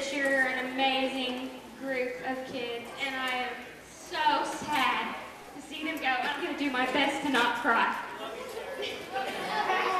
that you're an amazing group of kids, and I am so sad to see them go. I'm going to do my best to not cry.